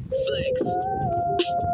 Flex.